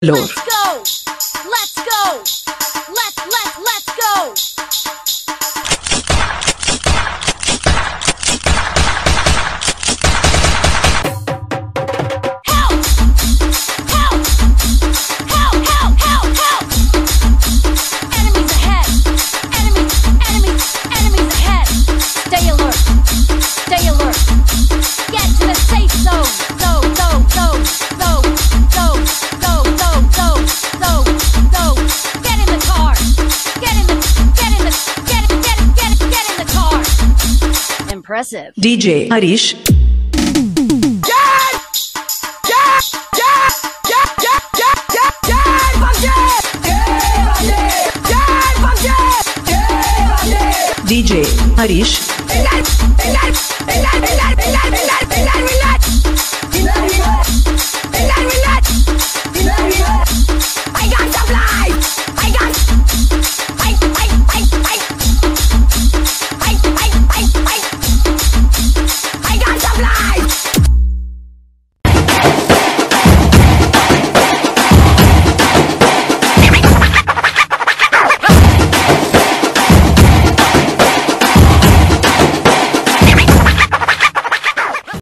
Lore. Let's go! Let's go! Let's let let's go! Help! Help! Help! Help! Help! Help! Enemies ahead! Enemies! Enemies! Enemies ahead! Stay alert! Stay alert! Impressive. DJ Harish. DJ Harish.